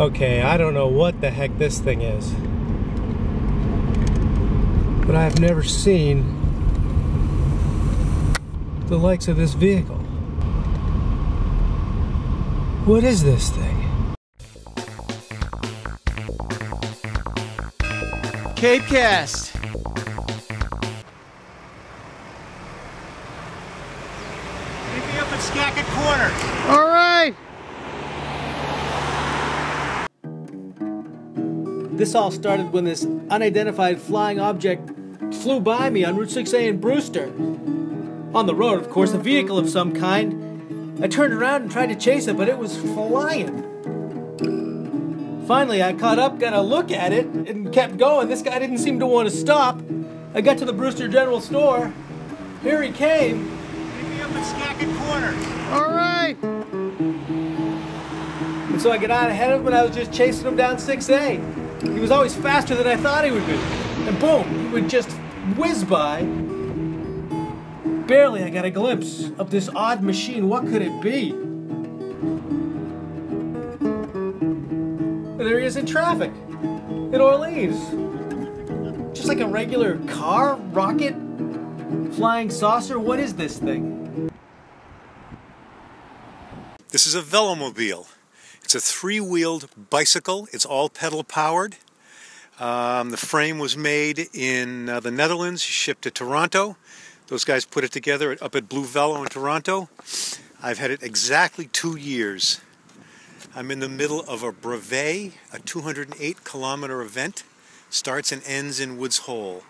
Okay, I don't know what the heck this thing is. But I've never seen the likes of this vehicle. What is this thing? CapeCast. Meet me up at Skaket Corner. All right. This all started when this unidentified flying object flew by me on Route 6A in Brewster. On the road, of course, a vehicle of some kind. I turned around and tried to chase it, but it was flying. Finally, I caught up, got a look at it, and kept going. This guy didn't seem to want to stop. I got to the Brewster General Store. Here he came. Meet me up at Skaket Corner. All right. And so I got out ahead of him and I was just chasing him down 6A. He was always faster than I thought he would be. And boom, he would just whiz by. Barely I got a glimpse of this odd machine. What could it be? There he is in traffic in Orleans. Just like a regular car, rocket, flying saucer. What is this thing? This is a velomobile. It's a three-wheeled bicycle. It's all pedal powered. Um, the frame was made in uh, the Netherlands, shipped to Toronto. Those guys put it together up at Blue Velo in Toronto. I've had it exactly two years. I'm in the middle of a brevet, a 208 kilometer event. Starts and ends in Woods Hole.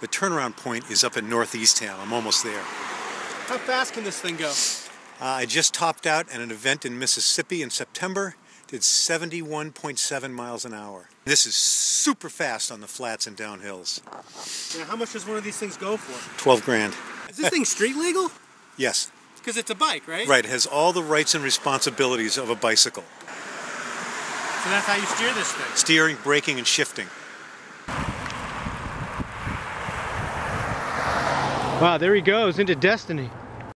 The turnaround point is up in Northeast Town. I'm almost there. How fast can this thing go? Uh, I just topped out at an event in Mississippi in September. Did 71.7 miles an hour. This is super fast on the flats and downhills. Now, how much does one of these things go for? 12 grand. Is this thing street legal? Yes, Because it's a bike, right? right. It has all the rights and responsibilities of a bicycle. So that's how you steer this thing. Steering, braking, and shifting. Wow, there he goes into destiny.